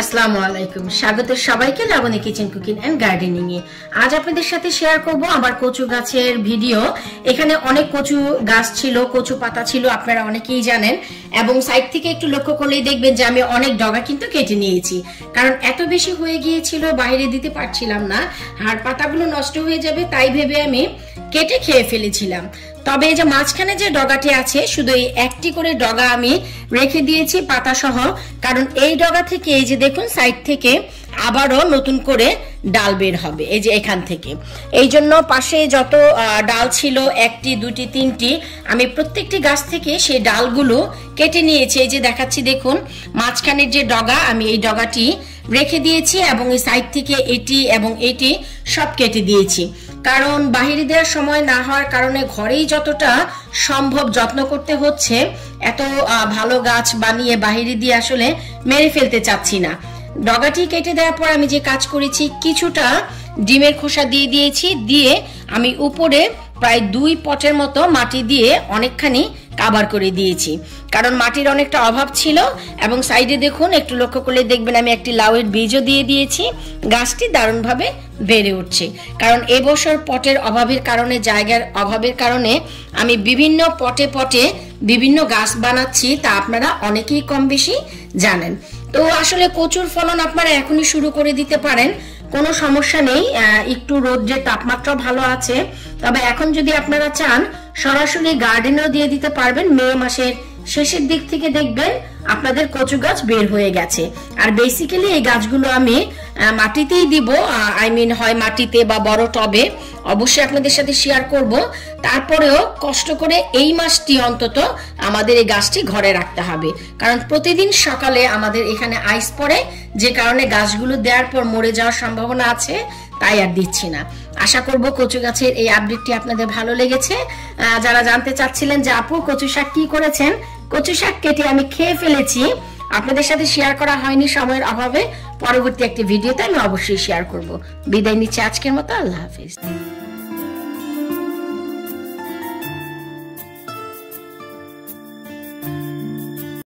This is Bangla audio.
আসসালামু আলাইকুম। স্বাগত সবাইকে Laboni kitchen cooking and gardening এ। আজ আপনাদের সাথে শেয়ার করব আমার কচু গাছের ভিডিও এখানে অনেক কচু গাছ ছিল, কচু পাতা ছিল, আপনারা অনেকেই জানেন। এবং সাইড থেকে একটু লক্ষ্য করলেই দেখবেন যে আমি অনেক ডগা কিন্তু কেটে নিয়েছি। কারণ এত বেশি হয়ে গিয়েছিল, বাইরে দিতে পারছিলাম না। আর পাতাগুলো নষ্ট হয়ে যাবে, তাই ভেবে আমি কেটে খেয়ে ফেলেছিলাম। তবে এই যে মাঝখানে যে ডগাটি আছে, শুধু এই একটি করে ডগা আমি রেখে দিয়েছি পাতা সহ কারণ এই ডগা থেকে, এই যে দেখুন, সাইড থেকে আবারও নতুন করে ডাল বের হবে, এই যে এখান থেকে। এই জন্য পাশে যত ডাল ছিল, একটি, দুটি, তিনটি, আমি প্রত্যেকটি গাছ থেকে সেই ডালগুলো কেটে নিয়েছি। এই যে দেখাচ্ছি, দেখুন, মাঝখানের যে ডগা, আমি এই ডগাটি রেখে দিয়েছি এবং এই সাইড থেকে এটি এবং এটি সব কেটে দিয়েছি। কারণ বাহিরে দেওয়ার সময় না হওয়ার কারণে ঘরেই যতটা সম্ভব যত্ন করতে হচ্ছে, এত ভালো গাছ বানিয়ে বাহিরে দিয়ে আসলে মেরে ফেলতে চাচ্ছি না। ডগাটি কেটে দেওয়ার পর আমি যে কাজ করেছি, কিছুটা ডিমের খোসা দিয়ে দিয়েছি, দিয়ে আমি উপরে প্রায় দুই পটের মতো মাটি দিয়ে অনেকখানি কাবার করে দিয়েছি। কারণ মাটির অনেকটা অভাব ছিল এবং সাইডে দেখুন, একটু লক্ষ্য করলে দেখবেন আমি একটি লাউয়ের বীজও দিয়ে দিয়েছি। গাছটি দারুণভাবে বেড়ে উঠছে। কারণ এবছর পটের অভাবের কারণে, জায়গার অভাবের কারণে আমি বিভিন্ন পটে পটে বিভিন্ন গাছ বানাচ্ছি, তা আপনারা অনেকেই কম বেশি জানেন। তো আসলে কচুর ফলন আপনারা এখনই শুরু করে দিতে পারেন। কোনো সমস্যা নেই একটু রোদ্রের তাপমাত্রা ভালো আছে। তবে এখন যদি আপনারা চান সরাসরি গার্ডেনেও দিয়ে দিতে পারবেন। মে মাসের শেষের দিক থেকে দেখবেন আপনাদের কচু গাছ বের হয়ে গেছে। আর বেসিক্যালি এই গাছগুলো আমি মাটিতেই দিব। আই মিন হয় মাটিতে বা বড় টবে। অবশ্যই আপনাদের সাথে শেয়ার করব। তারপরেও কষ্ট করে এই মাসটি অন্তত আমাদের এই গাছটি ঘরে রাখতে হবে। কারণ প্রতিদিন সকালে আমাদের এখানে আইস পড়ে, যে কারণে গাছগুলো দেওয়ার পর মরে যাওয়ার সম্ভাবনা আছে। তাই আর দিচ্ছি না। আশা করব কচু গাছের এই আপডেটটি আপনাদের ভালো লেগেছে। যারা জানতে চাচ্ছিলেন যে আপু কচু শাক কি করেছেন, কচু শাক কেটে আমি খেয়ে ফেলেছি। আপনাদের সাথে শেয়ার করা হয়নি সময়ের অভাবে। পরবর্তী একটি ভিডিওতে আমি অবশ্যই শেয়ার করব। বিদায় নিচ্ছি আজকের মতো। আল্লাহ হাফিজ।